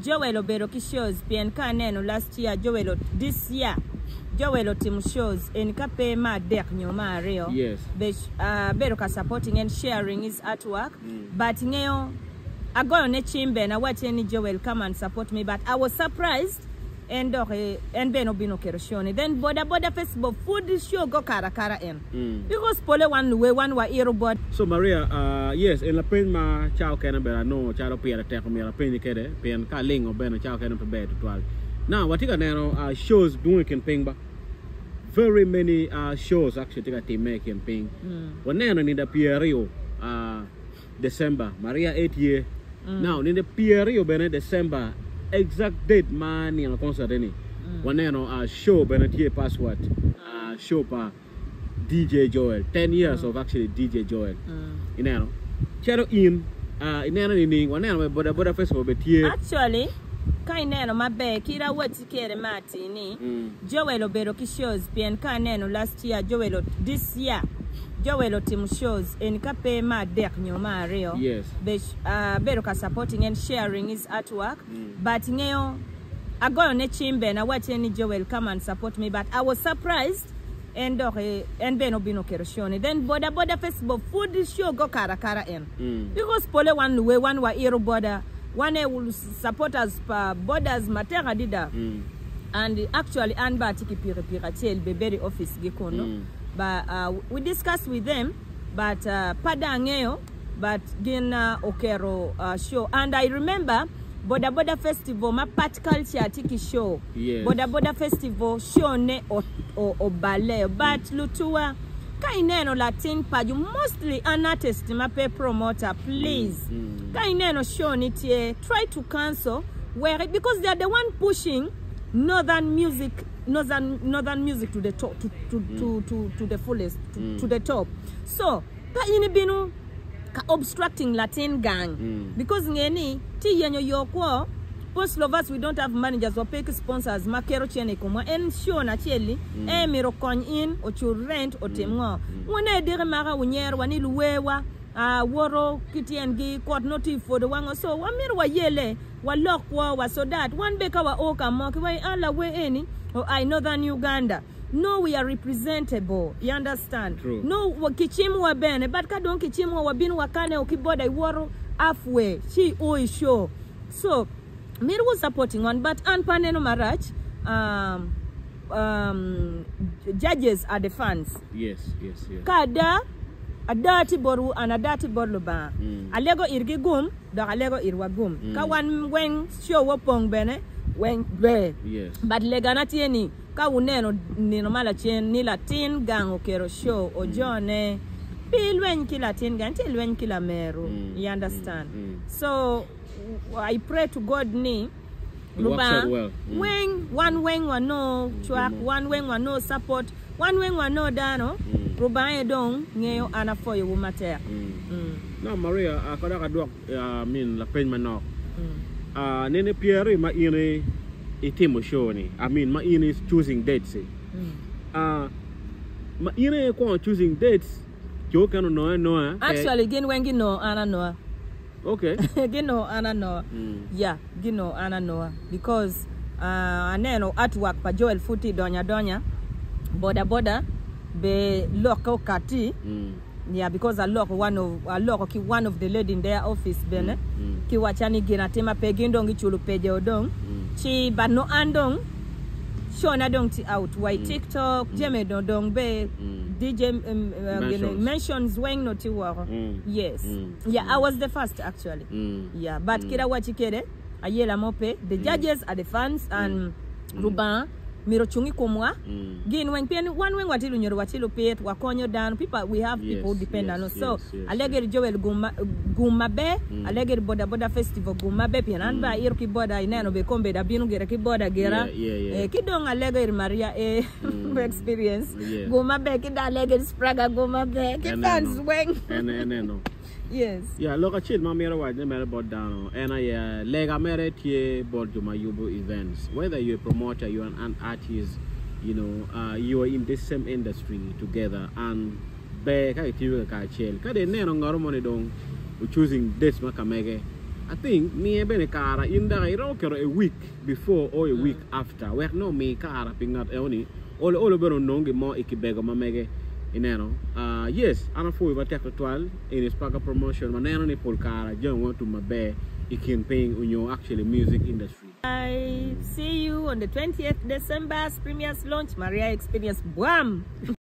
Joel Oberoki shows PNK Neno last year, Joel this year. Joel Otim shows NKP Madek Nyoma reo Yes. Be, uh, Bero ka supporting and sharing his artwork. Mm. But ngeo, agoyo go on a chimbe and I watch Joel come and support me. But I was surprised en dok eh, en be kero show ni then boda boda festival food show go kara kara en Mm. because pole wan luwe wan wa iro bod So Maria, uh, yes, en la piny ma chao kena bera no charo pia teko mi la piny kede pien ka lingo bena chao kena pe beto twal. Now, watika neno uh, shows doing ken ping ba. Very many uh, shows actually tika time ken ping. mm. Waneno ni da Pierio uh, December, Maria 8 year. Now, ni da Pierio bene December exact date ma ni na concert ni. Waneno uh, show bene tie password. Uh, show pa DJ Joel. 10 years of actually DJ Joel. Mm. ineno chero in uh, ineno ni ning waneno be boda boda festival tie actually ka ineno maber kira wati kere matini mm. Joel obedo ki shows pien ka aneno last year Joel this year Joel otimo shows en ka pe ma adek nyo ma ariyo yes. Be uh, bedo ka supporting and sharing his artwork. Mm. but ng'eyo agoyo ne chimbe nawache ni Joel come and support me. But I was surprised. En dok eh, en be nobino kero show then boda boda festival food show go kara kara en mm. because pole wan luwe wan wa iro border wane will support us pa borders matera dida. Mm. and actually an ba tiki pira pira tel be very office gi kono Mm. But uh, we discussed with them but uh, but gin uh, okero uh, show and i remember boda boda festival ma pat culture tiki show Yes. boda boda festival show ne o- o- obale but lutua ka ineno latin paju mostly an artist ma pe promoter please Mm. ka ineno show nitie try to cancel where because they are the one pushing northern music northern northern music to the top to to to, to, to the fullest to, Mm. to the top so ka ini binu ka obstructing latin gang Mm. because ngeni ti yenyo yokwo post of us we don't have managers or pay sponsors makero chene kumwa en show na cheli mm. e miro kony in ochur rent otim ngo mm. wone dire mara unyer wani luwewa uh, woro kitien gi kot noti fodo wango. So wamir wa yele wa lok wa so that one be ka wa oka moki wa ala we eni o I northern Uganda. No we are representable you understand? True. no wa kichimu wa bene but ka don kichimu wa bin wakane ukiboda iworo halfway chi oi show so Mir was supporting one, but an paneno marach, um, um, judges are the fans. yes yes yes. Kada adati boru an adati borlu ba. Mm. Alego irgi gum, do alego irwa gum. Ka wan wen show wopong bene, wen be. yes But legana tieni, ka uneno nino mala chien ni latin gang okero show o jone. Pi lwen ki latin gang, ti lwen ki la meru. Mm, You understand? mm, mm. So I pray to God ni Luba, well. Mm. when one when wa no track, Mm. one when wa no support, one when wa no dano, Mm. Ruba e dong ngeo ana for wu matter. Mm. Mm. no Maria akada ka dwak uh, min la piny manok Mm. uh, nene Pierre ma ine itimo show ni I mean ma ine is choosing dates eh. Mm. uh, ma ine ko choosing dates jo kanu no no Actually, eh. gen wengi gino ana no. okay gino ana no. mm. Yeah, gino ana no because uh, aneno artwork pa Joel Futi donya donya boda boda be loko kati Mm. yeah because a lock one of a lock ki one of the lady in their office bene Mm. ki wachani gina tema pe gindong ichulu peje odong Mm. chi but no andong shona dong ti out why mm. tiktok mm. jeme dong dong be Mm. dj um, uh, Mentions. mentions. mentions weng no ti waro Mm. yes Mm. yeah mm. i was the first actually Mm. yeah but mm. kira wachi kere ayela mope the judges are the fans and mm. ruban miro chungi kumwa Mm. gin weng pien wan weng watilu nyoro watilu pith wakonyo dano people we have Yes, people depend depend on yes, us so yes, yes, aleger joel guma guma be Mm. aleger boda boda festival guma be pien an ba ir ki boda ineno be kombe da binu gera ki boda gera Yeah, yeah, yeah. eh, kidong aleger maria e Mm. experience Yeah. guma be kida aleger spraga guma be ki weng fans yes Yeah, look at chill, mamera waj ne mere bod down. And I uh, lega mere tie bod juma yubo events. Whether you're a promoter, you're an, an artist, you know, uh, you are in this same industry together and be ka itiwe ka chill. Ka de ne no ngoro mo ne dong choosing dates ma kamege. I think me bene kara in da iro kero a week before or a week after. We no me kara pingat eoni. All all bero nongi mo ikibego mamege ineno. Uh yes, ana fu ba tek twal in is paga promotion maneno ni pol kara jong want to mabe ikin paying unyo actually music industry. I see you on the 20th December, Premier's launch, Maria Experience. Bwam!